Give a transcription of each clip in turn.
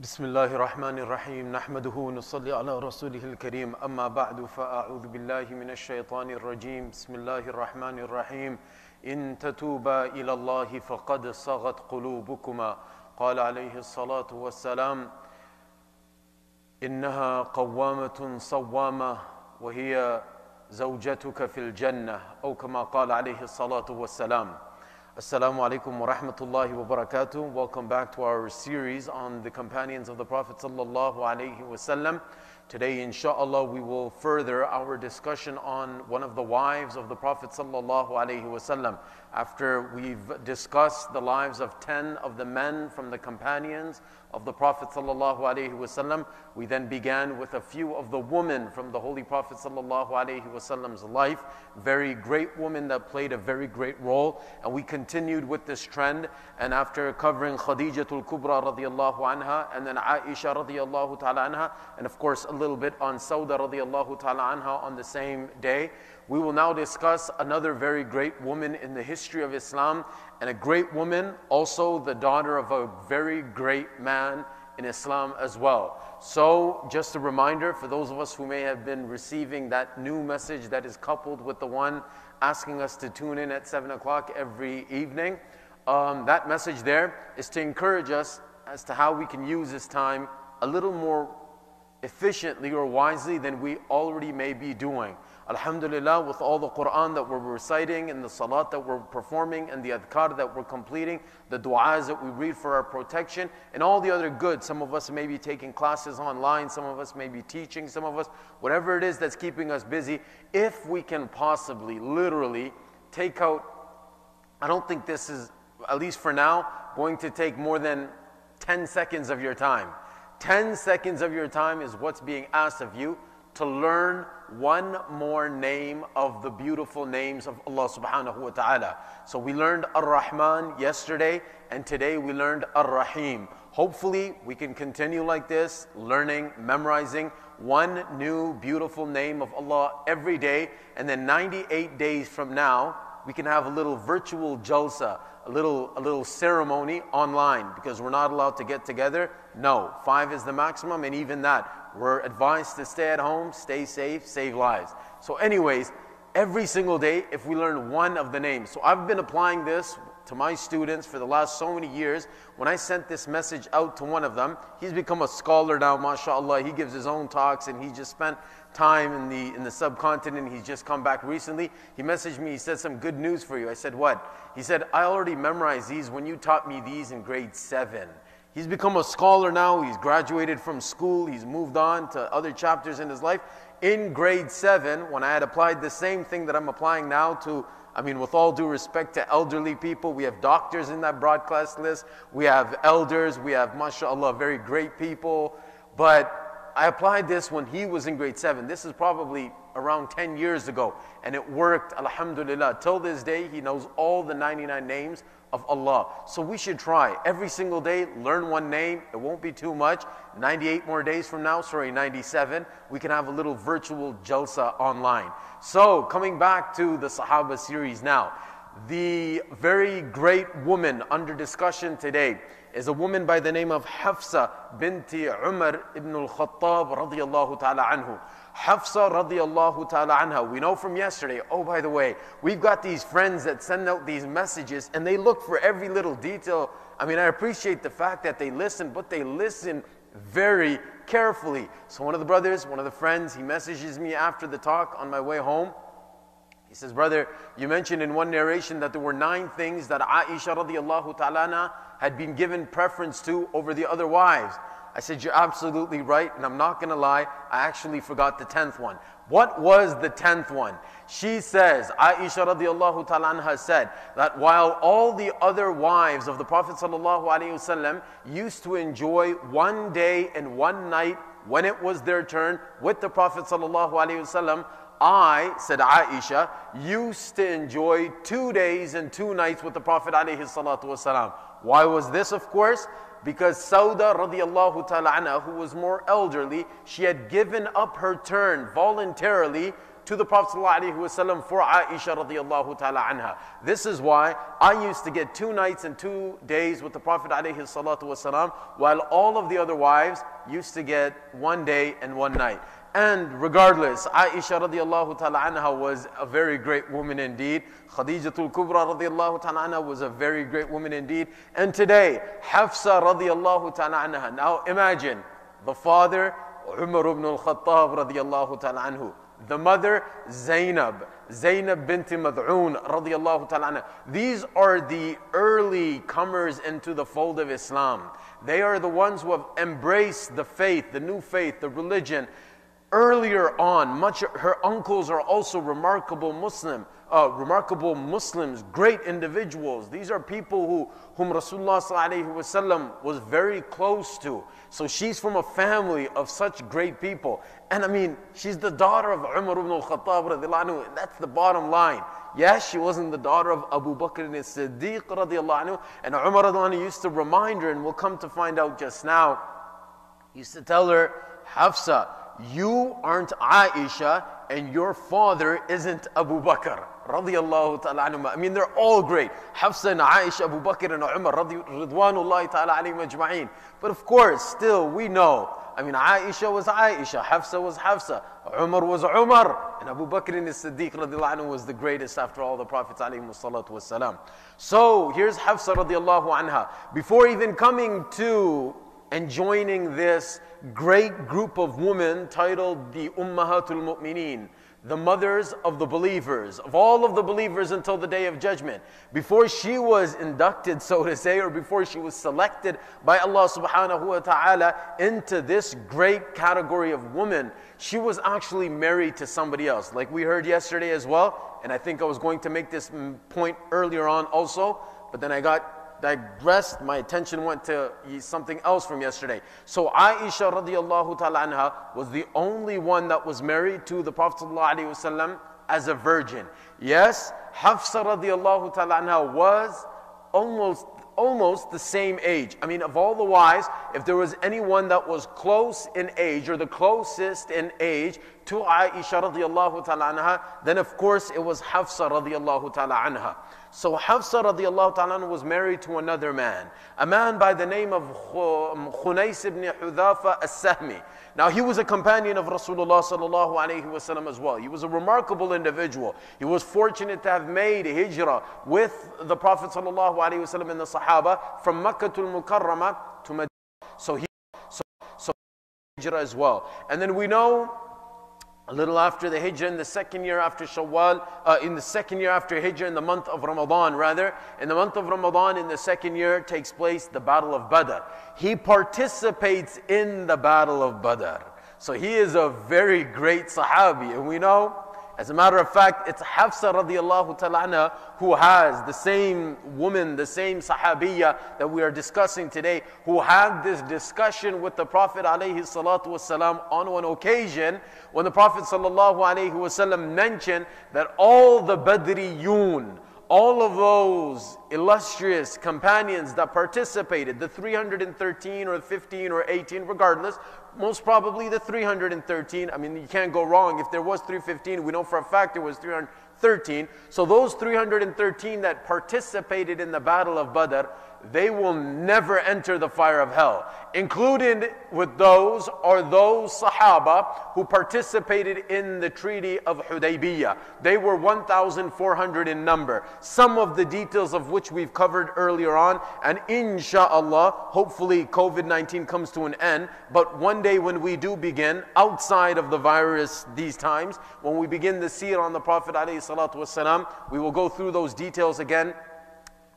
بسم الله الرحمن الرحيم نحمده ونصلي على رسوله الكريم أما بعد فأعوذ بالله من الشيطان الرجيم بسم الله الرحمن الرحيم إن تتوبا إلى الله فقد صغت قلوبكما قال عليه الصلاة والسلام إنها قوامة صوامة وهي زوجتك في الجنة أو كما قال عليه الصلاة والسلام Assalamu alaikum wa rahmatullahi wa barakatuh. Welcome back to our series on the companions of the Prophet sallallahu alaihi wasallam. Today, inshallah, we will further our discussion on one of the wives of the Prophet sallallahu alaihi wasallam. After we've discussed the lives of 10 of the men from the companions of the Prophet wasallam, we then began with a few of the women from the Holy Prophet wasallam's life, very great women that played a very great role, and we continued with this trend. And after covering Khadijatul Kubra radiallahu anha, and then Aisha radiallahu ta'ala anha, and of course a little bit on Sauda radiallahu ta'ala anha on the same day, we will now discuss another very great woman in the history of Islam, and a great woman, also the daughter of a very great man in Islam as well. So, just a reminder for those of us who may have been receiving that new message that is coupled with the one asking us to tune in at 7 o'clock every evening, um, that message there is to encourage us as to how we can use this time a little more efficiently or wisely than we already may be doing. Alhamdulillah, with all the Quran that we're reciting and the salat that we're performing and the adhkar that we're completing, the du'as that we read for our protection, and all the other good. Some of us may be taking classes online, some of us may be teaching, some of us, whatever it is that's keeping us busy. If we can possibly, literally, take out, I don't think this is, at least for now, going to take more than 10 seconds of your time. 10 seconds of your time is what's being asked of you to learn one more name of the beautiful names of Allah subhanahu wa ta'ala. So we learned Ar-Rahman yesterday and today we learned Ar-Rahim. Hopefully we can continue like this, learning, memorizing one new beautiful name of Allah every day and then 98 days from now we can have a little virtual jalsa, a little, a little ceremony online because we're not allowed to get together. No, five is the maximum, and even that, we're advised to stay at home, stay safe, save lives. So, anyways, every single day, if we learn one of the names. So, I've been applying this to my students for the last so many years. When I sent this message out to one of them, he's become a scholar now, mashallah. He gives his own talks and he just spent time in the, in the subcontinent. He's just come back recently. He messaged me, he said, Some good news for you. I said, What? He said, I already memorized these when you taught me these in grade seven. He's become a scholar now. He's graduated from school. He's moved on to other chapters in his life. In grade seven, when I had applied the same thing that I'm applying now to, I mean, with all due respect to elderly people, we have doctors in that broadcast list. We have elders. We have, mashallah, very great people. But I applied this when he was in grade seven. This is probably around 10 years ago. And it worked, alhamdulillah. Till this day, he knows all the 99 names of Allah. So we should try every single day, learn one name. It won't be too much. 98 more days from now, sorry, 97, we can have a little virtual jalsa online. So coming back to the Sahaba series now, the very great woman under discussion today is a woman by the name of Hafsa binti Umar ibn al-Khattab radiyallahu ta'ala anhu. Hafsa radiallahu ta'ala anha. We know from yesterday, oh, by the way, we've got these friends that send out these messages and they look for every little detail. I mean, I appreciate the fact that they listen, but they listen very carefully. So, one of the brothers, one of the friends, he messages me after the talk on my way home. He says, Brother, you mentioned in one narration that there were nine things that Aisha radiallahu ta'ala had been given preference to over the other wives. I said, You're absolutely right, and I'm not going to lie, I actually forgot the tenth one. What was the tenth one? She says, Aisha radiallahu ta'ala said that while all the other wives of the Prophet wasallam used to enjoy one day and one night when it was their turn with the Prophet wasallam, I, said Aisha, used to enjoy two days and two nights with the Prophet. Why was this, of course? Because Sauda radiallahu ta'ala anha, who was more elderly, she had given up her turn voluntarily to the Prophet ﷺ for Aisha radiallahu ta'ala anha. This is why I used to get two nights and two days with the Prophet ﷺ, while all of the other wives used to get one day and one night. And regardless, Aisha radiallahu ta'ala anha was a very great woman indeed. Khadijatul Kubra radiallahu ta'ala anha was a very great woman indeed. And today, Hafsa radiallahu ta'ala anha. Now imagine the father, Umar ibn al-Khattab radiallahu ta'ala anhu. The mother, Zainab. Zainab binti Mad'un radiallahu ta'ala. These are the early comers into the fold of Islam. They are the ones who have embraced the faith, the new faith, the religion earlier on, much her uncles are also remarkable Muslim, uh, remarkable Muslims, great individuals. These are people who whom Rasulullah was very close to. So she's from a family of such great people. And I mean, she's the daughter of Umar ibn al-Khattab That's the bottom line. Yes, she wasn't the daughter of Abu Bakr as-Siddiq radiallahu and Umar radiallahu used to remind her, and we'll come to find out just now, he used to tell her, Hafsa, you aren't Aisha and your father isn't Abu Bakr. Radiallahu ta'ala I mean, they're all great. Hafsa and Aisha, Abu Bakr and Umar, Ridwanullahi ta'ala alayhim ajma'in. But of course, still, we know. I mean, Aisha was Aisha, Hafsa was Hafsa, Umar was Umar, and Abu Bakr and Siddiq radiallahu was the greatest after all the Prophets alayhi salatu wasalam. So, here's Hafsa radiallahu anha. Before even coming to and joining this great group of women titled the Ummahatul Mu'mineen, the mothers of the believers, of all of the believers until the day of judgment. Before she was inducted, so to say, or before she was selected by Allah subhanahu wa ta'ala into this great category of women, she was actually married to somebody else, like we heard yesterday as well. And I think I was going to make this point earlier on also, but then I got digressed, my attention went to something else from yesterday. So Aisha radiallahu ta'ala anha was the only one that was married to the Prophet as a virgin. Yes, Hafsa radiallahu ta'ala anha was almost almost the same age. I mean, of all the wives, if there was anyone that was close in age or the closest in age to Aisha radiallahu ta'ala anha, then of course it was Hafsa radiallahu ta'ala anha. So Hafsa radiallahu ta'ala was married to another man, a man by the name of um, Khunais ibn Hudhafa as-Sahmi. Now he was a companion of Rasulullah sallallahu alayhi wasallam as well. He was a remarkable individual. He was fortunate to have made hijrah with the Prophet sallallahu alayhi wasallam and the Sahaba from Makkah to Mukarramah to Medina. So he so, so hijrah as well. And then we know a little after the Hijrah, in the second year after Shawwal, uh, in the second year after Hijrah, in the month of Ramadan, rather, in the month of Ramadan, in the second year, takes place the Battle of Badr. He participates in the Battle of Badr. So he is a very great Sahabi, and we know as a matter of fact, it's Hafsa radiallahu ta'ala who has the same woman, the same sahabiya that we are discussing today, who had this discussion with the Prophet alayhi salatu wasalam on one occasion when the Prophet sallallahu alayhi mentioned that all the Badriyun, all of those illustrious companions that participated, the 313 or 15 or 18, regardless, most probably the 313. I mean, you can't go wrong. If there was 315, we know for a fact there was 313. So those 313 that participated in the Battle of Badr, they will never enter the fire of hell. Included with those are those Sahaba who participated in the Treaty of Hudaybiyah. They were 1,400 in number. Some of the details of which we've covered earlier on, and inshallah, hopefully COVID 19 comes to an end. But one day when we do begin, outside of the virus these times, when we begin the seer on the Prophet, والسلام, we will go through those details again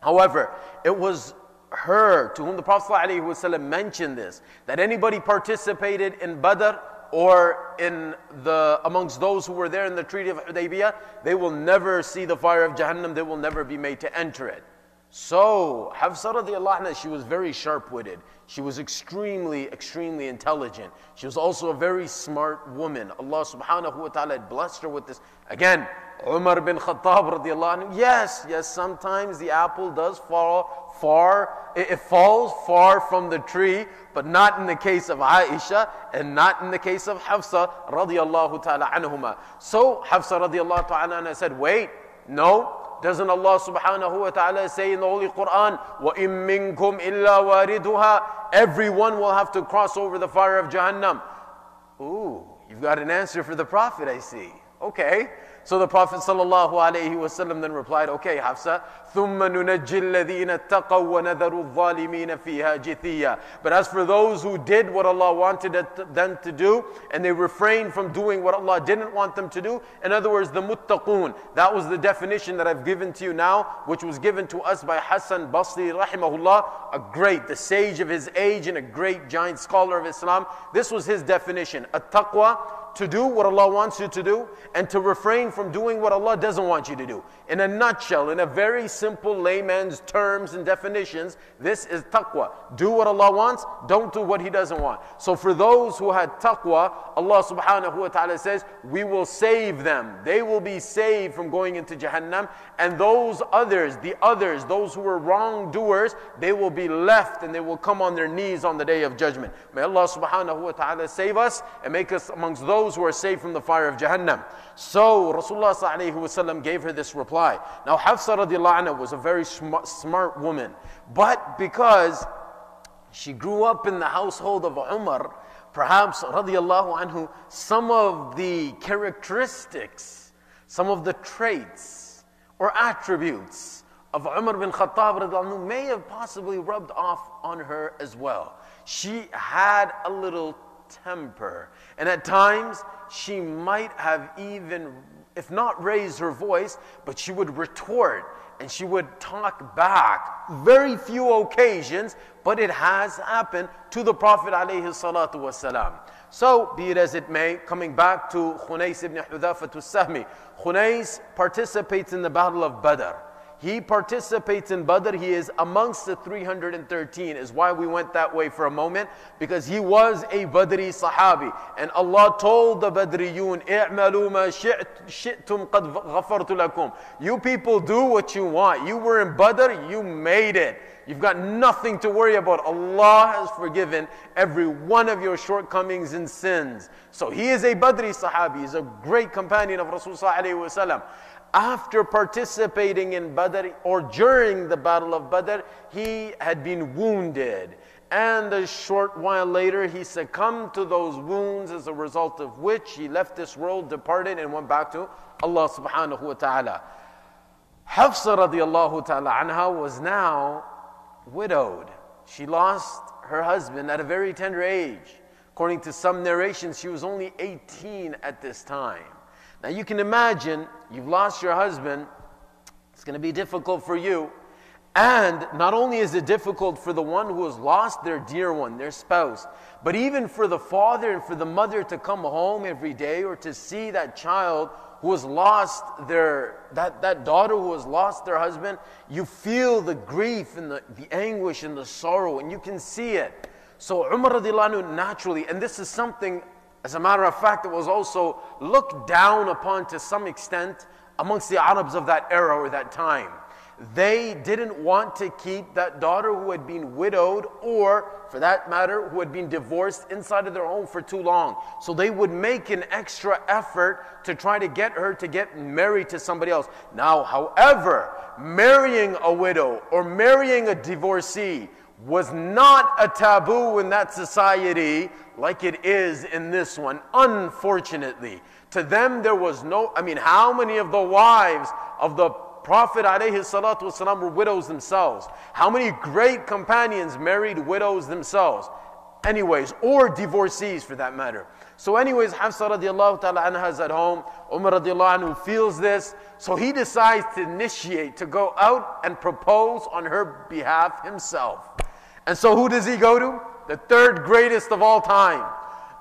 However, it was her to whom the Prophet ﷺ mentioned this that anybody participated in Badr or in the amongst those who were there in the Treaty of Hudaybiyah, they will never see the fire of Jahannam, they will never be made to enter it. So, Hafsa radiallahu anha, she was very sharp witted. She was extremely, extremely intelligent. She was also a very smart woman. Allah subhanahu wa ta'ala blessed her with this. Again, Umar bin Khattab radiallahu anhu, yes, yes, sometimes the apple does fall far, it, falls far from the tree, but not in the case of Aisha and not in the case of Hafsa radiallahu ta'ala anhuma. So Hafsa radiallahu ta'ala anha said, wait, no, doesn't Allah subhanahu wa ta'ala say in the Holy Quran, وَإِن مِّنكُمْ إِلَّا وَارِدُهَا Everyone will have to cross over the fire of Jahannam. Ooh, you've got an answer for the Prophet, I see. Okay. So the Prophet ﷺ then replied, Okay, Hafsa, ثُمَّ نُنَجِّ الَّذِينَ اتَّقَوْا وَنَذَرُ الظَّالِمِينَ فِيهَا جِثِيًّا But as for those who did what Allah wanted them to do, and they refrained from doing what Allah didn't want them to do, in other words, the muttaqun, that was the definition that I've given to you now, which was given to us by Hassan Basri rahimahullah, a great, the sage of his age and a great giant scholar of Islam. This was his definition. At-taqwa, to do what Allah wants you to do and to refrain from doing what Allah doesn't want you to do. In a nutshell, in a very simple layman's terms and definitions, this is taqwa. Do what Allah wants, don't do what He doesn't want. So for those who had taqwa, Allah subhanahu wa ta'ala says, We will save them. They will be saved from going into Jahannam. And those others, the others, those who were wrongdoers, they will be left and they will come on their knees on the day of judgment. May Allah subhanahu wa ta'ala save us and make us amongst those those who are saved from the fire of Jahannam. So Rasulullah gave her this reply. Now Hafsa radiallahu anha was a very smart, smart woman. But because she grew up in the household of Umar, perhaps radiallahu anhu, some of the characteristics, some of the traits or attributes of Umar bin Khattab anhu, may have possibly rubbed off on her as well. She had a little temper. And at times, she might have even, if not raised her voice, but she would retort and she would talk back. Very few occasions, but it has happened to the Prophet ﷺ. So, be it as it may, coming back to Khunais ibn Hudhafat to Sahmi, Khunais participates in the Battle of Badr. He participates in Badr. He is amongst the 313, is why we went that way for a moment, because he was a Badri Sahabi. And Allah told the Badriyun, You people do what you want. You were in Badr, you made it. You've got nothing to worry about. Allah has forgiven every one of your shortcomings and sins. So he is a Badri Sahabi. He's a great companion of Rasulullah after participating in Badr or during the Battle of Badr, he had been wounded. And a short while later, he succumbed to those wounds, as a result of which he left this world, departed, and went back to Allah subhanahu wa ta'ala. Hafsa radiallahu ta'ala anha was now widowed. She lost her husband at a very tender age. According to some narrations, she was only 18 at this time. Now you can imagine you've lost your husband, it's going to be difficult for you. And not only is it difficult for the one who has lost their dear one, their spouse, but even for the father and for the mother to come home every day or to see that child who has lost their, that, that daughter who has lost their husband, you feel the grief and the, the anguish and the sorrow, and you can see it. So Umar naturally, and this is something as a matter of fact, it was also looked down upon to some extent amongst the Arabs of that era or that time. They didn't want to keep that daughter who had been widowed or, for that matter, who had been divorced inside of their home for too long. So they would make an extra effort to try to get her to get married to somebody else. Now, however, marrying a widow or marrying a divorcee was not a taboo in that society like it is in this one, unfortunately. To them, there was no, I mean, how many of the wives of the Prophet والسلام, were widows themselves? How many great companions married widows themselves? Anyways, or divorcees for that matter. So, anyways, Hafsa radiallahu ta'ala anha is at home. Umar radiallahu anhu feels this. So he decides to initiate, to go out and propose on her behalf himself. And so who does he go to? The third greatest of all time.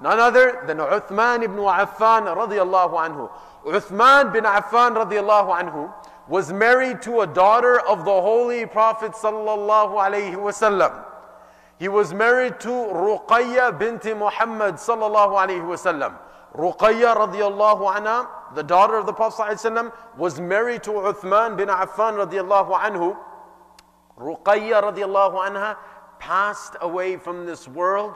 None other than Uthman ibn Affan radiallahu anhu. Uthman bin Affan radiallahu anhu was married to a daughter of the Holy Prophet sallallahu alayhi wasallam. He was married to Ruqayya binti Muhammad sallallahu alayhi wasallam. Ruqayya radiallahu anha, the daughter of the Prophet ﷺ, was married to Uthman bin Affan radiallahu anhu. Ruqayya radiallahu anha passed away from this world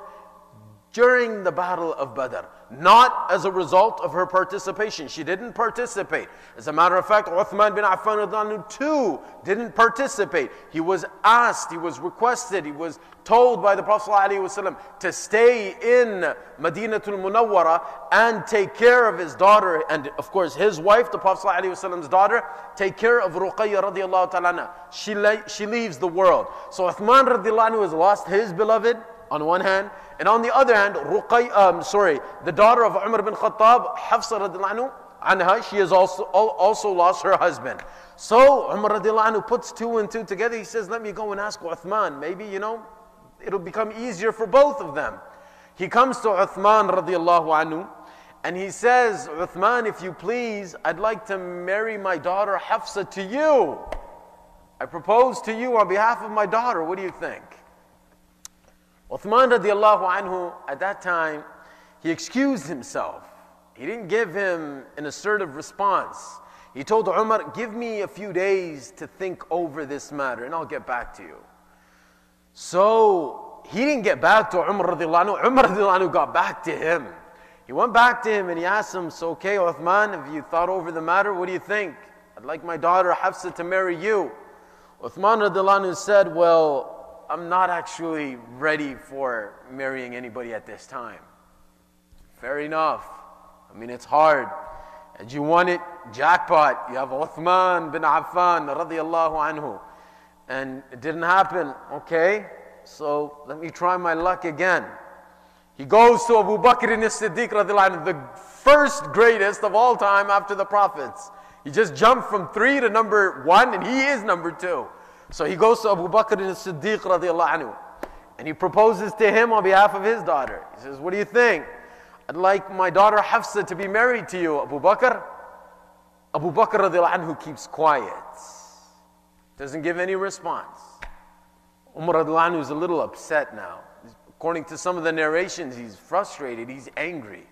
during the battle of Badr, not as a result of her participation. She didn't participate. As a matter of fact, Uthman bin Affan too didn't participate. He was asked, he was requested, he was told by the Prophet ﷺ to stay in Madinatul Munawwara and take care of his daughter and of course his wife, the Prophet ﷺ's daughter, take care of Ruqayya radiallahu ta'ala. She, she leaves the world. So Uthman radiallahu anhu has lost his beloved on one hand, and on the other hand, Ruqay, um, sorry, the daughter of Umar bin Khattab, Hafsa radiallahu anha, she has also, also lost her husband. So Umar anhu puts two and two together. He says, let me go and ask Uthman. Maybe, you know, it'll become easier for both of them. He comes to Uthman radiallahu anhu, and he says, Uthman, if you please, I'd like to marry my daughter Hafsa to you. I propose to you on behalf of my daughter. What do you think? Uthman radiallahu anhu, at that time, he excused himself. He didn't give him an assertive response. He told Umar, Give me a few days to think over this matter and I'll get back to you. So he didn't get back to Umar radiallahu anhu. Umar radiallahu anhu got back to him. He went back to him and he asked him, So, okay, Uthman, have you thought over the matter? What do you think? I'd like my daughter Hafsa to marry you. Uthman radiallahu anhu said, Well, I'm not actually ready for marrying anybody at this time. Fair enough. I mean, it's hard. And you want it, jackpot. You have Uthman bin Affan radiallahu anhu. And it didn't happen. Okay, so let me try my luck again. He goes to Abu Bakr as-Siddiq radiallahu anhu, the first greatest of all time after the prophets. He just jumped from three to number one, and he is number two. So he goes to Abu Bakr as-Siddiq anhu and he proposes to him on behalf of his daughter. He says, What do you think? I'd like my daughter Hafsa to be married to you, Abu Bakr. Abu Bakr radiallahu anhu keeps quiet, doesn't give any response. Umar radiallahu anhu is a little upset now. According to some of the narrations, he's frustrated, he's angry.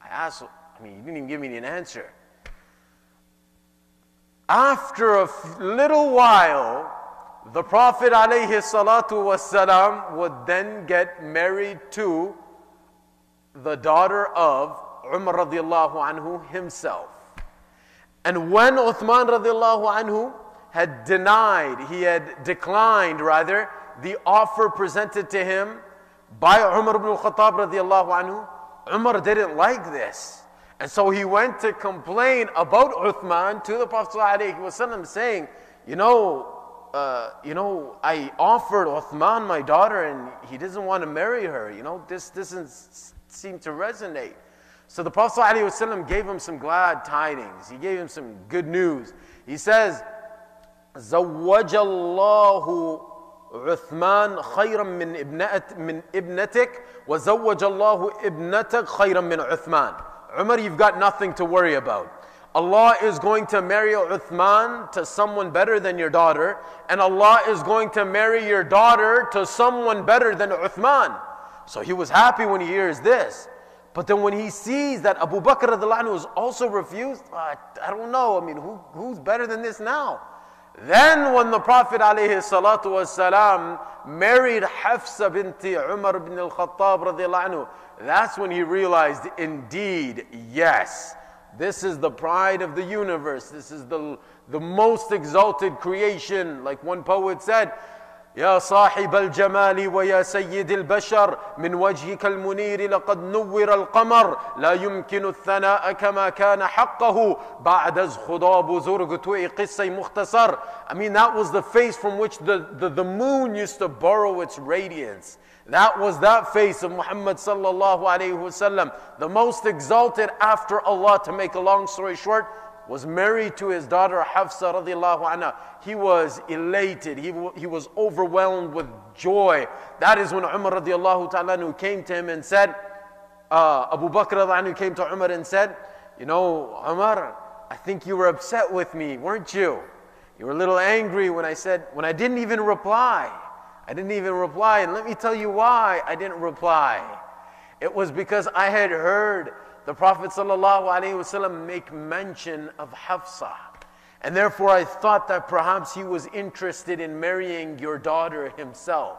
I asked, I mean, he didn't even give me an answer. After a little while, the Prophet والسلام, would then get married to the daughter of Umar radiallahu anhu himself. And when Uthman radiallahu anhu had denied, he had declined rather, the offer presented to him by Umar ibn al-Khattab radiallahu anhu, Umar didn't like this. And so he went to complain about Uthman to the Prophet ﷺ saying, you know, uh, you know, I offered Uthman my daughter and he doesn't want to marry her. You know, this doesn't seem to resonate. So the Prophet ﷺ gave him some glad tidings. He gave him some good news. He says, زوج الله عثمان خيرا من ابنة من ابنتك وزوج الله ابنتك خيرا من عثمان. Umar, you've got nothing to worry about. Allah is going to marry Uthman to someone better than your daughter, and Allah is going to marry your daughter to someone better than Uthman. So he was happy when he hears this. But then when he sees that Abu Bakr is also refused, I, I don't know. I mean, who, who's better than this now? Then when the Prophet والسلام, married Hafsa binti Umar ibn al-Khattab that's when he realized, indeed, yes, this is the pride of the universe. This is the, the most exalted creation. Like one poet said, يا صاحب الجمال ويا سيد البشر من وجهك المنير لقد نور القمر لا يمكن الثناء كما كان حقه بعد از خضاب زرق توي قصي مختصر I mean that was the face from which the, the, the moon used to borrow its radiance that was that face of Muhammad sallallahu alayhi wasallam, the most exalted after Allah. To make a long story short, was married to his daughter Hafsa radiallahu anha. He was elated. He, he was overwhelmed with joy. That is when Umar radiallahu ta'ala came to him and said, uh, Abu Bakr radiallahu came to Umar and said, you know, Umar, I think you were upset with me, weren't you? You were a little angry when I said, when I didn't even reply. I didn't even reply. And let me tell you why I didn't reply. It was because I had heard the Prophet ﷺ make mention of Hafsa. And therefore, I thought that perhaps he was interested in marrying your daughter himself.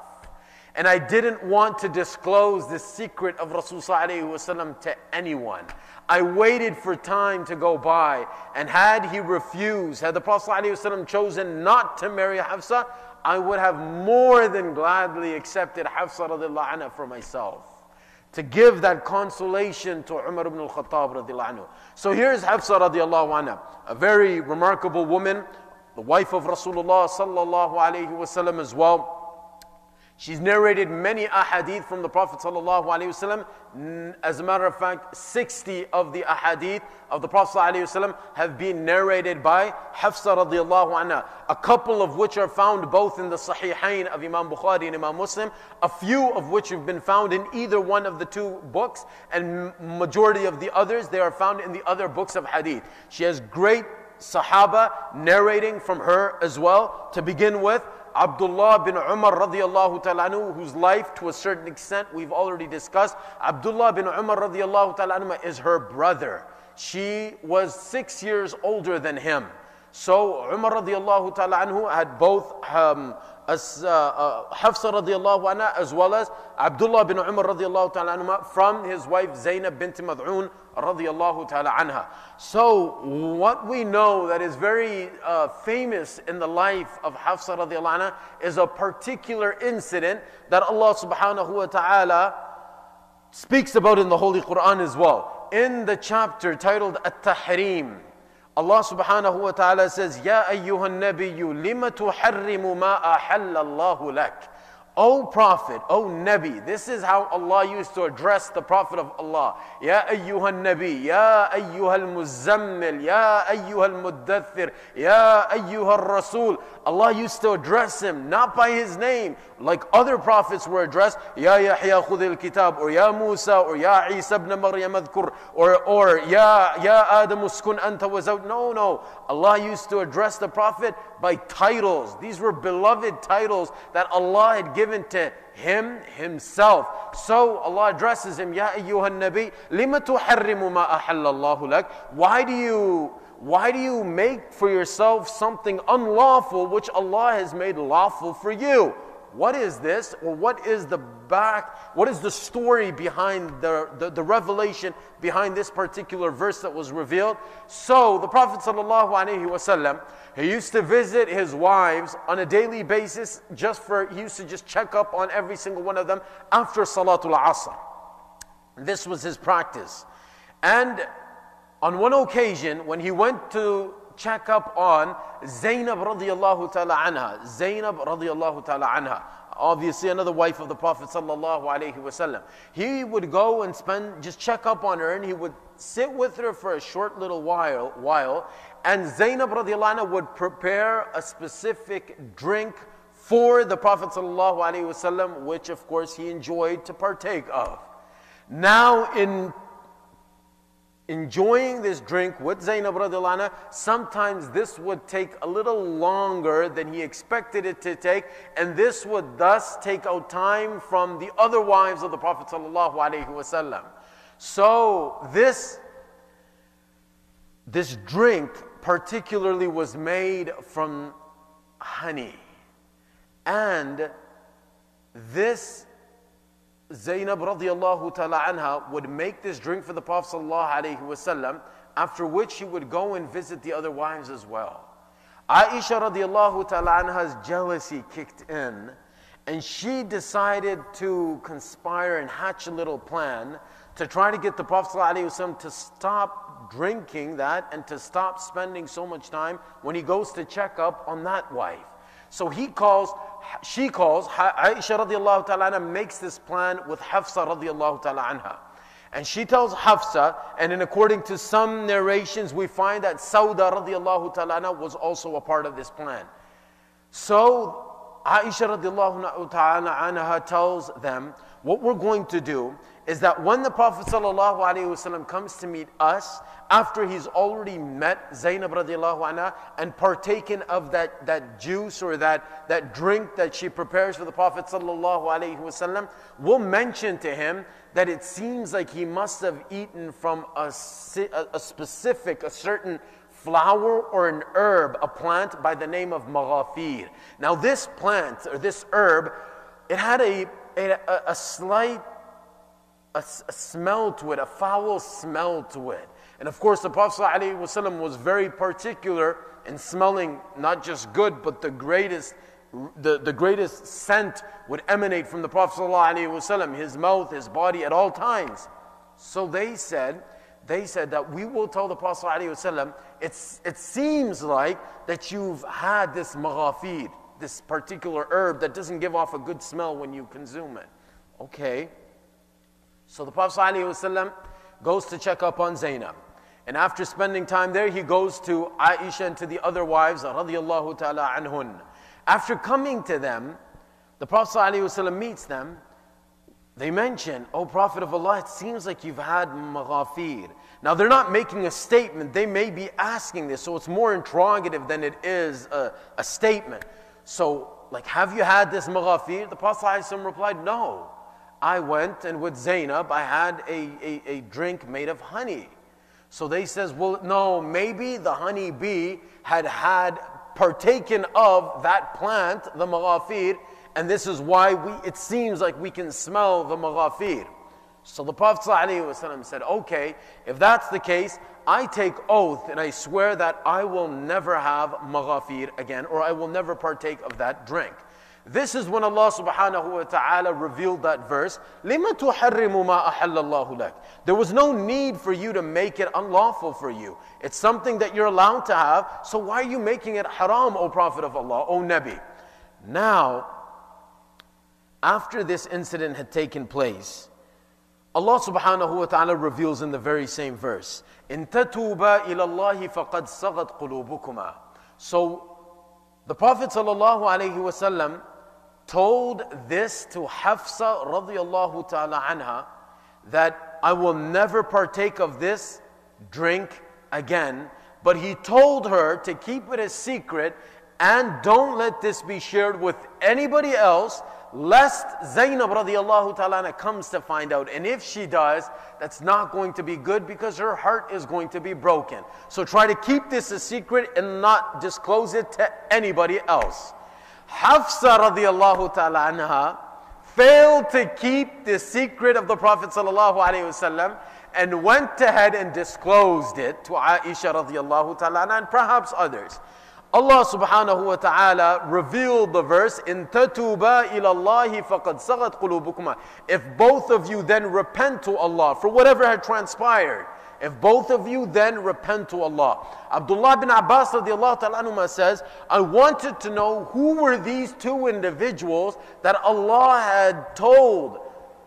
And I didn't want to disclose the secret of Rasulullah to anyone. I waited for time to go by. And had he refused, had the Prophet ﷺ chosen not to marry Hafsa, I would have more than gladly accepted Hafsa anha for myself. To give that consolation to Umar ibn al-Khattab anhu. So here's Hafsa radiallahu anha, a very remarkable woman, the wife of Rasulullah sallallahu alayhi wasallam as well. She's narrated many ahadith from the Prophet ﷺ. As a matter of fact, 60 of the ahadith of the Prophet ﷺ have been narrated by Hafsa radiallahu anha. A couple of which are found both in the Sahihain of Imam Bukhari and Imam Muslim. A few of which have been found in either one of the two books. And majority of the others, they are found in the other books of hadith. She has great Sahaba narrating from her as well. To begin with, Abdullah bin Umar radiallahu ta'ala whose life to a certain extent we've already discussed. Abdullah bin Umar radiallahu ta'ala is her brother. She was six years older than him. So Umar radiallahu ta'ala anhu had both um, as, uh, uh, Hafsa radiallahu anha as well as Abdullah bin Umar radiallahu ta'ala anhu from his wife Zainab bint Mad'un anha. So what we know that is very uh, famous in the life of Hafsa radiallahu anha is a particular incident that Allah subhanahu wa ta'ala speaks about in the Holy Quran as well. In the chapter titled At-Tahrim, Allah subhanahu wa ta'ala says, Ya ayyuhan nabiyyu lima tuharrimu ma ahallallahu lak. O Prophet, O Nabi, this is how Allah used to address the Prophet of Allah. Ya ayyuhan Nabi, Ya ayyuhal muzammil, Ya ayyuhal muddathir, Ya ayyuhal rasul. Allah used to address him not by his name, like other prophets were addressed. Ya Yahya khudil kitab, or Ya Musa, or Ya Isa ibn Maryam adhkur, or, or Ya, ya Adam uskun anta was out. No, no. Allah used to address the Prophet by titles. These were beloved titles that Allah had given to him himself. So Allah addresses him, Ya ayyuhan nabi, lima tuharrimu ma ahallallahu lak. Why do you why do you make for yourself something unlawful which Allah has made lawful for you? What is this? Or what is the back? What is the story behind the, the, the, revelation behind this particular verse that was revealed? So the Prophet ﷺ, he used to visit his wives on a daily basis just for he used to just check up on every single one of them after Salatul Asr. This was his practice. And on one occasion, when he went to check up on Zainab radiallahu ta'ala anha. Zainab radiallahu ta'ala anha. Obviously, another wife of the Prophet sallallahu wasallam. He would go and spend, just check up on her, and he would sit with her for a short little while, while and Zainab radiallahu anha would prepare a specific drink for the Prophet sallallahu wasallam, which of course he enjoyed to partake of. Now, in enjoying this drink with Zainab radiallahu sometimes this would take a little longer than he expected it to take, and this would thus take out time from the other wives of the Prophet. So this this drink particularly was made from honey, and this Zainab radiallahu ta'ala anha would make this drink for the Prophet after which he would go and visit the other wives as well. Aisha radiallahu ta'ala anha's jealousy kicked in, and she decided to conspire and hatch a little plan to try to get the Prophet ﷺ to stop drinking that and to stop spending so much time when he goes to check up on that wife. So he calls, she calls, Aisha radiallahu ta'ala makes this plan with Hafsa radiallahu ta'ala anha. And she tells Hafsa, and in according to some narrations, we find that Sauda radiallahu ta'ala was also a part of this plan. So Aisha radiallahu ta'ala anha tells them, what we're going to do is that when the Prophet ﷺ comes to meet us, after he's already met Zainab anha and partaken of that, that juice or that, that drink that she prepares for the Prophet ﷺ, we'll mention to him that it seems like he must have eaten from a, a specific, a certain flower or an herb, a plant by the name of maghafir. Now, this plant or this herb, it had a, a, a slight a, a smell to it, a foul smell to it. And of course, the Prophet ﷺ was very particular in smelling not just good, but the greatest, the, the greatest scent would emanate from the Prophet ﷺ, his mouth, his body at all times. So they said, they said that we will tell the Prophet ﷺ, it's, it seems like that you've had this maghafir, this particular herb that doesn't give off a good smell when you consume it. Okay, So the Prophet ﷺ goes to check up on Zainab. And after spending time there, he goes to Aisha and to the other wives, radiallahu ta'ala anhun. After coming to them, the Prophet ﷺ meets them. They mention, Oh Prophet of Allah, it seems like you've had maghafir. Now they're not making a statement, they may be asking this, so it's more interrogative than it is a, a statement. So, like, have you had this maghafir? The Prophet ﷺ replied, No. I went and with Zainab, I had a, a, a drink made of honey. So they says, well, no, maybe the honey bee had had partaken of that plant, the maghafir, and this is why we, it seems like we can smell the maghafir. So the Prophet ﷺ said, okay, if that's the case, I take oath and I swear that I will never have maghafir again, or I will never partake of that drink. This is when Allah subhanahu wa ta'ala revealed that verse. لِمَ تُحَرِّمُ مَا أَحَلَّ اللَّهُ لَكَ There was no need for you to make it unlawful for you. It's something that you're allowed to have, so why are you making it haram, O Prophet of Allah, O Nabi? Now, after this incident had taken place, Allah subhanahu wa ta'ala reveals in the very same verse, إِن تَتُوبَا إِلَى اللَّهِ فَقَدْ صَغَتْ قُلُوبُكُمَا So, the Prophet sallallahu alayhi wasallam told this to Hafsa radiallahu ta'ala anha that I will never partake of this drink again. But he told her to keep it a secret and don't let this be shared with anybody else lest Zainab radiallahu ta'ala comes to find out. And if she does, that's not going to be good because her heart is going to be broken. So try to keep this a secret and not disclose it to anybody else. Hafsa radiallahu ta'ala anha failed to keep the secret of the Prophet sallallahu alaihi wasallam and went ahead and disclosed it to Aisha radiallahu ta'ala and perhaps others. Allah subhanahu wa ta'ala revealed the verse in tatuba ilallahi faqad sagat qulubukuma if both of you then repent to Allah for whatever had transpired if both of you then repent to Allah Abdullah bin Abbas says I wanted to know who were these two individuals that Allah had told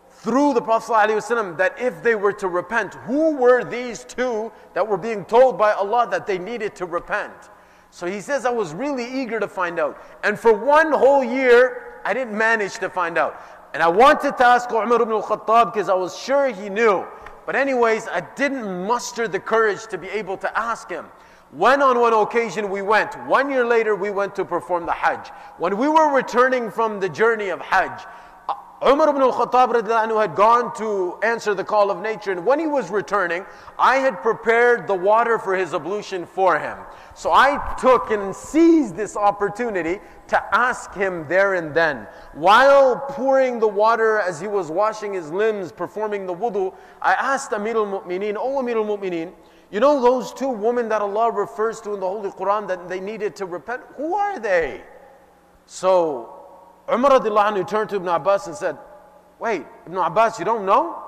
through the Prophet that if they were to repent who were these two that were being told by Allah that they needed to repent so he says, I was really eager to find out. And for one whole year, I didn't manage to find out. And I wanted to ask Umar ibn al-Khattab because I was sure he knew. But anyways, I didn't muster the courage to be able to ask him. When on one occasion we went, one year later we went to perform the Hajj. When we were returning from the journey of Hajj, Umar ibn al-Khattab had gone to answer the call of nature and when he was returning, I had prepared the water for his ablution for him. So I took and seized this opportunity to ask him there and then. While pouring the water as he was washing his limbs, performing the wudu, I asked Amir al-Mu'mineen, Oh Amir al-Mu'mineen, you know those two women that Allah refers to in the Holy Quran that they needed to repent? Who are they? So Umar anhu turned to Ibn Abbas and said, Wait, Ibn Abbas, you don't know?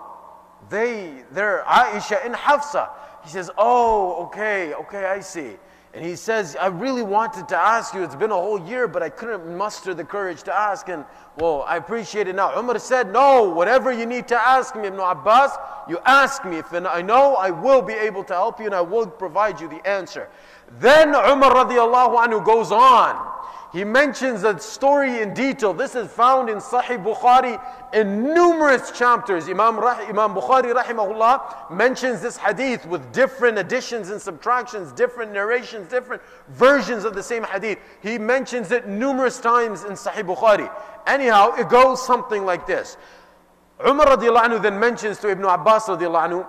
They, they're Aisha and Hafsa. He says, Oh, okay, okay, I see. And he says, I really wanted to ask you. It's been a whole year, but I couldn't muster the courage to ask. And well, I appreciate it now. Umar said, No, whatever you need to ask me, Ibn Abbas, you ask me. If I know, I will be able to help you and I will provide you the answer. Then Umar radiallahu anhu goes on He mentions a story in detail. This is found in Sahih Bukhari in numerous chapters. Imam, Imam Bukhari rahimahullah mentions this hadith with different additions and subtractions, different narrations, different versions of the same hadith. He mentions it numerous times in Sahih Bukhari. Anyhow, it goes something like this. Umar radiallahu anhu then mentions to Ibn Abbas radiallahu anhu,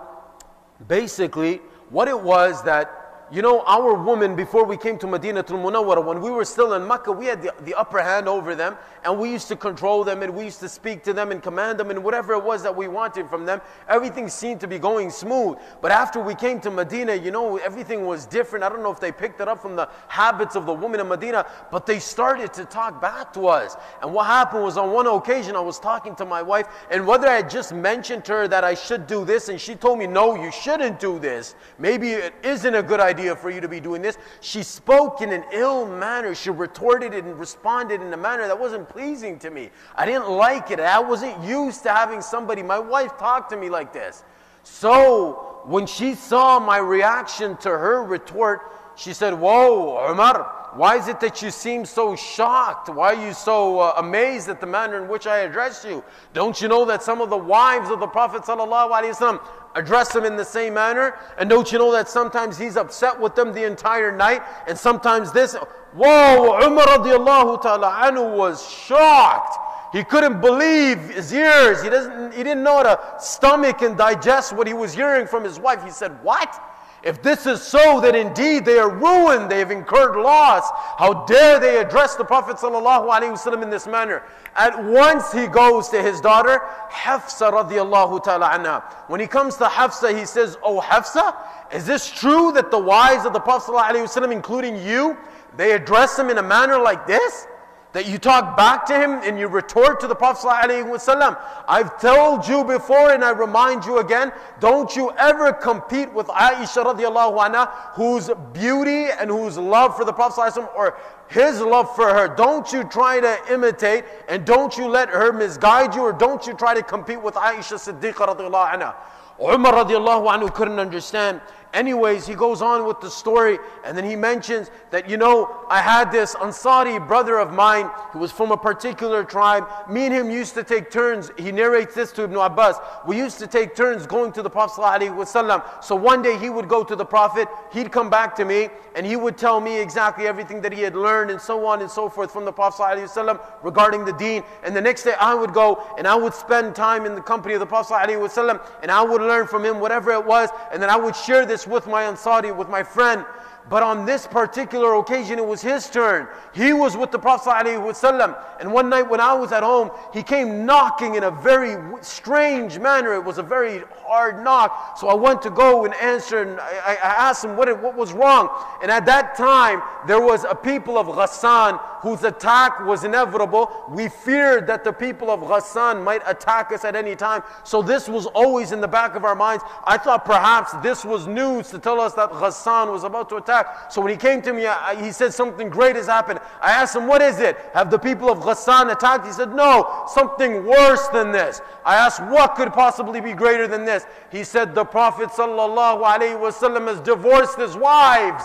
basically what it was that you know, our women, before we came to Medina to Munawwara, when we were still in Mecca, we had the, the upper hand over them, and we used to control them, and we used to speak to them and command them, and whatever it was that we wanted from them, everything seemed to be going smooth. But after we came to Medina, you know, everything was different. I don't know if they picked it up from the habits of the women in Medina, but they started to talk back to us. And what happened was on one occasion, I was talking to my wife, and whether I had just mentioned to her that I should do this, and she told me, no, you shouldn't do this. Maybe it isn't a good idea idea for you to be doing this. She spoke in an ill manner. She retorted and responded in a manner that wasn't pleasing to me. I didn't like it. I wasn't used to having somebody, my wife, talk to me like this. So when she saw my reaction to her retort, she said, Whoa, Umar. Why is it that you seem so shocked? Why are you so uh, amazed at the manner in which I address you? Don't you know that some of the wives of the Prophet ﷺ address them in the same manner? And don't you know that sometimes he's upset with them the entire night? And sometimes this, whoa, Umar radiallahu ta'ala anhu was shocked. He couldn't believe his ears. He, doesn't, he didn't know how to stomach and digest what he was hearing from his wife. He said, What? If this is so, then indeed they are ruined, they have incurred loss. How dare they address the Prophet ﷺ in this manner? At once he goes to his daughter, Hafsa radiallahu ta'ala anha. When he comes to Hafsa, he says, Oh Hafsa, is this true that the wives of the Prophet ﷺ, including you, they address him in a manner like this? That you talk back to him and you retort to the Prophet ﷺ. I've told you before and I remind you again, don't you ever compete with Aisha radiallahu anha, whose beauty and whose love for the Prophet ﷺ or his love for her. Don't you try to imitate and don't you let her misguide you or don't you try to compete with Aisha Siddiqa radiallahu anha. Umar radiallahu anhu couldn't understand Anyways, he goes on with the story and then he mentions that, you know, I had this Ansari brother of mine who was from a particular tribe. Me and him used to take turns. He narrates this to Ibn Abbas. We used to take turns going to the Prophet. ﷺ. So one day he would go to the Prophet, he'd come back to me, and he would tell me exactly everything that he had learned and so on and so forth from the Prophet ﷺ regarding the deen. And the next day I would go and I would spend time in the company of the Prophet ﷺ, and I would learn from him whatever it was, and then I would share this with my Ansari, with my friend. But on this particular occasion, it was his turn. He was with the Prophet ﷺ. And one night when I was at home, he came knocking in a very strange manner. It was a very hard knock. So I went to go and answer, and I, I asked him what, it, what was wrong. And at that time, there was a people of Ghassan whose attack was inevitable. We feared that the people of Ghassan might attack us at any time. So this was always in the back of our minds. I thought perhaps this was news to tell us that Ghassan was about to attack. So when he came to me, he said something great has happened. I asked him, what is it? Have the people of Ghassan attacked? He said, no, something worse than this. I asked, what could possibly be greater than this? He said, the Prophet ﷺ has divorced his wives.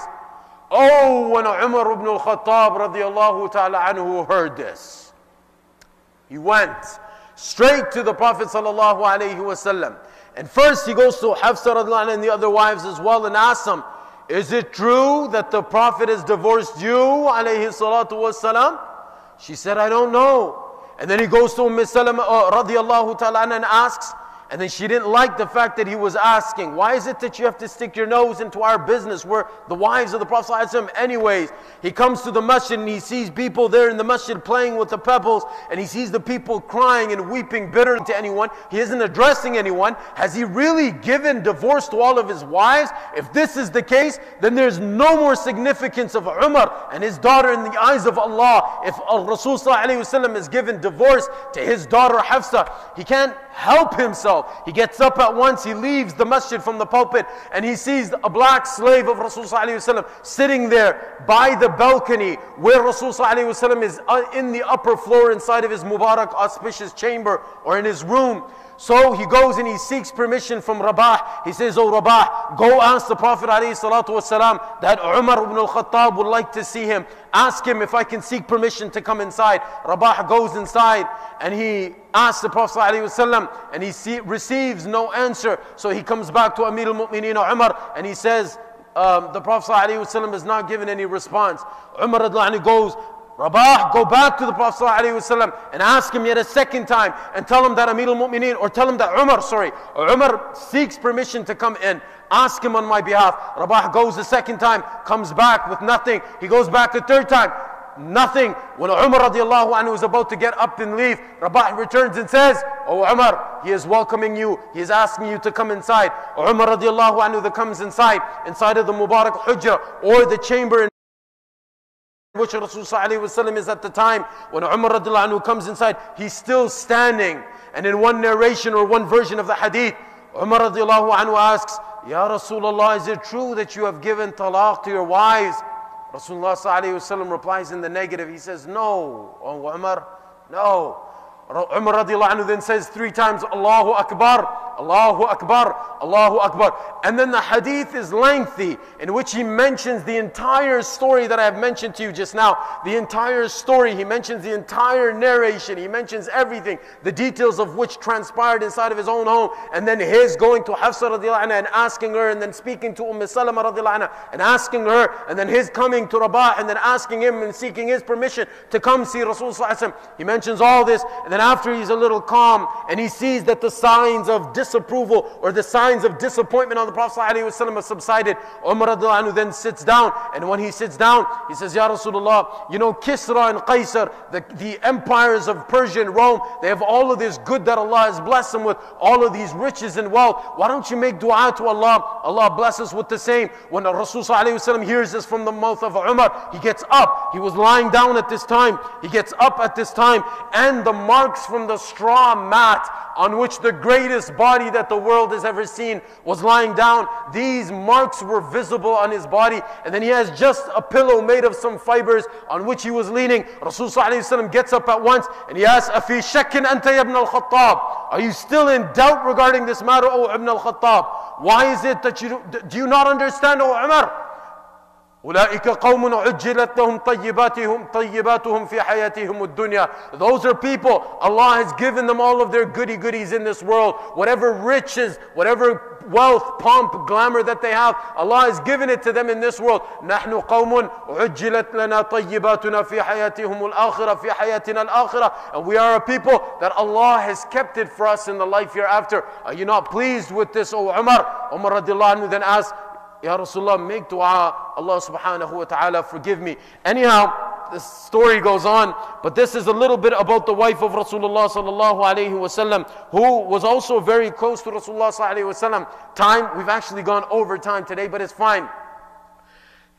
Oh, when Umar ibn al-Khattab ta'ala anhu heard this, he went straight to the Prophet sallallahu alayhi wasallam. And first he goes to Hafsa radiallahu and the other wives as well and asks them, is it true that the Prophet has divorced you alayhi salatu wasalam? She said, I don't know. And then he goes to Umm uh, radiallahu ta'ala and asks, and then she didn't like the fact that he was asking, Why is it that you have to stick your nose into our business? We're the wives of the Prophet. Anyways, he comes to the masjid and he sees people there in the masjid playing with the pebbles, and he sees the people crying and weeping bitterly to anyone. He isn't addressing anyone. Has he really given divorce to all of his wives? If this is the case, then there's no more significance of Umar and his daughter in the eyes of Allah. If Rasul has given divorce to his daughter Hafsa, he can't help himself. He gets up at once, he leaves the masjid from the pulpit, and he sees a black slave of Rasulullah sitting there by the balcony where Rasulullah is uh, in the upper floor inside of his Mubarak auspicious chamber or in his room. So he goes and he seeks permission from Rabah. He says, Oh Rabah, go ask the Prophet والسلام, that Umar ibn al-Khattab would like to see him. Ask him if I can seek permission to come inside. Rabah goes inside and he asks the Prophet ﷺ and he see, receives no answer. So he comes back to Amir al-Mu'mineen Umar and he says, um, the Prophet ﷺ has not given any response. Umar goes, Rabah, go back to the Prophet ﷺ and ask him yet a second time and tell him that Amir al-Mu'mineen or tell him that Umar, sorry, Umar seeks permission to come in. Ask him on my behalf. Rabah goes the second time, comes back with nothing. He goes back the third time, nothing. When Umar radiallahu anhu is about to get up and leave, Rabah returns and says, Oh Umar, he is welcoming you. He is asking you to come inside. Umar radiallahu anhu that comes inside, inside of the Mubarak Hujra or the chamber which Rasulullah is at the time when Umar anhu comes inside, he's still standing. And in one narration or one version of the hadith, Umar anhu asks, Ya Rasulullah, is it true that you have given talaq to your wives? Rasulullah replies in the negative. He says, No, oh Umar, no. Umar radiallahu anhu then says three times, Allahu Akbar. Allahu Akbar, Allahu Akbar. And then the hadith is lengthy in which he mentions the entire story that I have mentioned to you just now. The entire story. He mentions the entire narration. He mentions everything, the details of which transpired inside of his own home. And then his going to Hafsa radiallahu anha and asking her, and then speaking to Umm Salama radiallahu anha and asking her, and then his coming to Rabah and then asking him and seeking his permission to come see Rasulullah. He mentions all this, and then after he's a little calm and he sees that the signs of disapproval or the signs of disappointment on the Prophet ﷺ have subsided, Umar anhu then sits down. And when he sits down, he says, Ya Rasulullah, you know, Kisra and Qaisar, the, the empires of Persia and Rome, they have all of this good that Allah has blessed them with, all of these riches and wealth. Why don't you make dua to Allah? Allah bless us with the same. When the Rasul ﷺ hears this from the mouth of Umar, he gets up. He was lying down at this time. He gets up at this time, and the from the straw mat on which the greatest body that the world has ever seen was lying down. These marks were visible on his body, and then he has just a pillow made of some fibers on which he was leaning. Rasulullah gets up at once and he asks, Afi shakkin anta ibn al-Khattab? Are you still in doubt regarding this matter, O Ibn al-Khattab? Why is it that you do, do you not understand, O Umar? أولئك قوم عجلت لهم طيباتهم طيباتهم في حياتهم الدنيا Those are people Allah has given them all of their goody goodies in this world whatever riches whatever wealth pomp glamour that they have Allah has given it to them in this world نحن قوم عجلت لنا طيباتنا في حياتهم الآخرة في حياتنا الآخرة and we are a people that Allah has kept it for us in the life hereafter are you not pleased with this O Umar Umar radiallahu anhu then asked Ya Rasulullah, make dua, Allah subhanahu wa ta'ala forgive me. Anyhow, the story goes on, but this is a little bit about the wife of Rasulullah sallallahu alayhi wasallam, who was also very close to Rasulullah sallallahu alayhi wasallam. Time, we've actually gone over time today, but it's fine.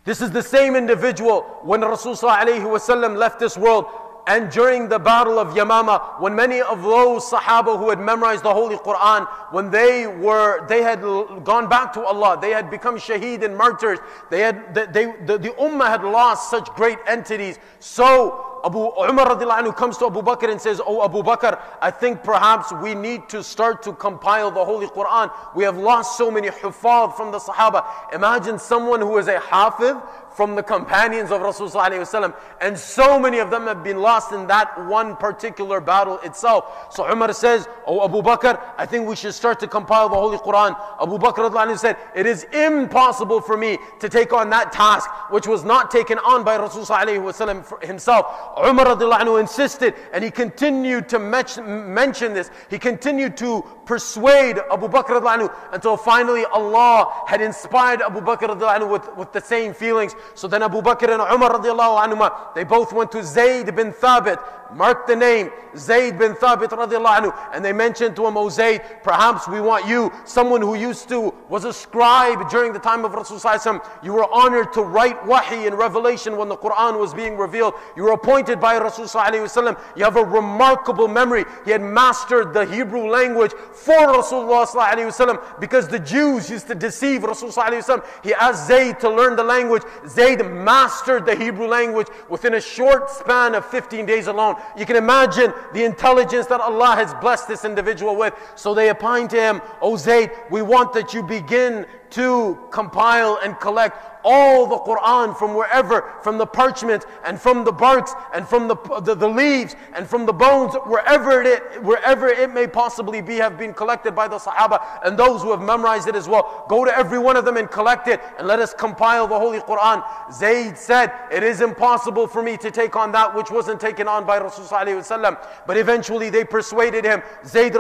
This is the same individual when Rasulullah sallallahu alayhi wasallam left this world. And during the battle of Yamama, when many of those Sahaba who had memorized the Holy Quran, when they were, they had gone back to Allah, they had become shaheed and martyrs, they had, they, the, the Ummah had lost such great entities. So Abu Umar anhu comes to Abu Bakr and says, Oh Abu Bakr, I think perhaps we need to start to compile the Holy Quran. We have lost so many hufad from the Sahaba. Imagine someone who is a hafiz from the companions of Rasulullah and so many of them have been lost in that one particular battle itself. So Umar says, Oh Abu Bakr, I think we should start to compile the Holy Quran. Abu Bakr said, It is impossible for me to take on that task which was not taken on by Rasulullah himself. Umar insisted and he continued to mention this. He continued to persuade Abu Bakr until finally Allah had inspired Abu Bakr with, with the same feelings. So then Abu Bakr and Umar radiallahu anhuma, they both went to Zayd bin Thabit. Mark the name, Zayd bin Thabit radiallahu anhu. And they mentioned to him, O Zayd, perhaps we want you, someone who used to, was a scribe during the time of Rasulullah You were honored to write wahi and revelation when the Quran was being revealed. You were appointed by Rasulullah You have a remarkable memory. He had mastered the Hebrew language for Rasulullah because the Jews used to deceive Rasulullah. He asked Zayd to learn the language. Zayd mastered the Hebrew language within a short span of 15 days alone. You can imagine the intelligence that Allah has blessed this individual with. So they opine to him, O Zayd, we want that you begin to compile and collect all the Quran from wherever, from the parchment and from the barks and from the, the, the, leaves and from the bones, wherever it, wherever it may possibly be, have been collected by the Sahaba and those who have memorized it as well. Go to every one of them and collect it and let us compile the Holy Quran. Zayd said, It is impossible for me to take on that which wasn't taken on by Rasulullah. But eventually they persuaded him. Zayd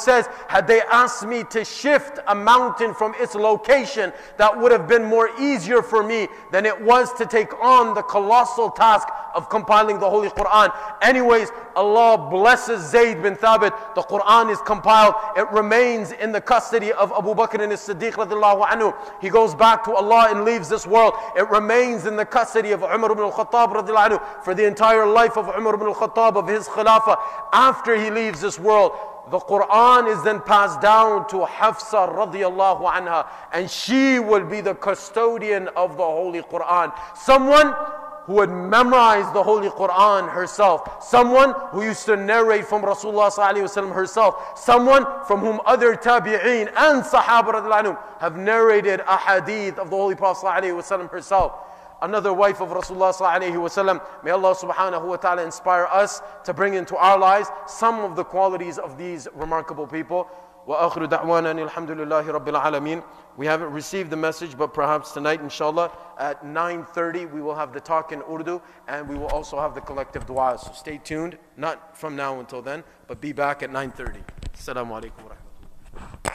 says, Had they asked me to shift a mountain from its location, that would have been more easier for me than it was to take on the colossal task of compiling the Holy Quran. Anyways, Allah blesses Zayd bin Thabit. The Quran is compiled. It remains in the custody of Abu Bakr and Siddiq radiallahu anhu. He goes back to Allah and leaves this world. It remains in the custody of Umar ibn al-Khattab radiallahu anhu for the entire life of Umar ibn al-Khattab of his khilafah. After he leaves this world, the Quran is then passed down to Hafsa radiallahu anha, and she will be the custodian of the Holy Quran. Someone who had memorized the Holy Quran herself, someone who used to narrate from Rasulullah herself, someone from whom other tabi'een and Sahaba have narrated a hadith of the Holy Prophet herself another wife of Rasulullah sallallahu May Allah subhanahu wa ta'ala inspire us to bring into our lives some of the qualities of these remarkable people. وآخر دعوانا أن الحمد لله رب العالمين. We haven't received the message, but perhaps tonight, inshallah, at 9.30, we will have the talk in Urdu, and we will also have the collective dua. So stay tuned, not from now until then, but be back at 9.30. Assalamu alaikum wa rahmatullah.